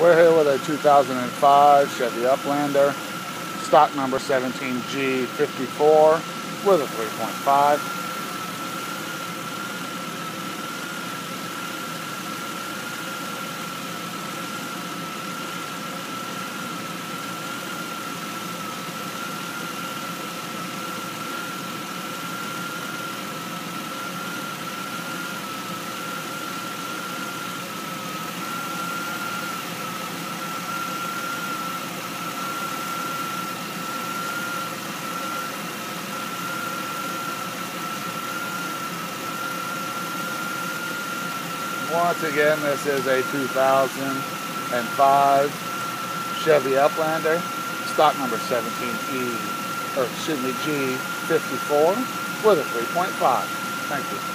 We're here with a 2005 Chevy Uplander, stock number 17G54 with a 3.5. Once again, this is a 2005 Chevy Uplander, stock number 17E, or excuse me, G54 with a 3.5. Thank you.